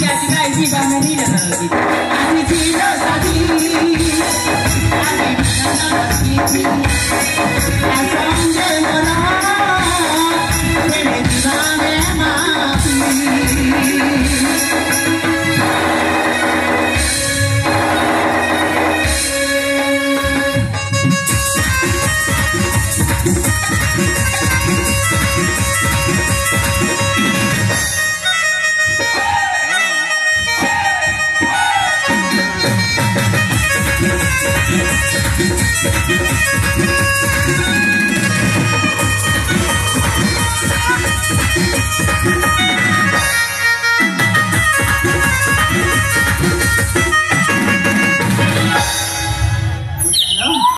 Gracias, si va a venir a la Yeah.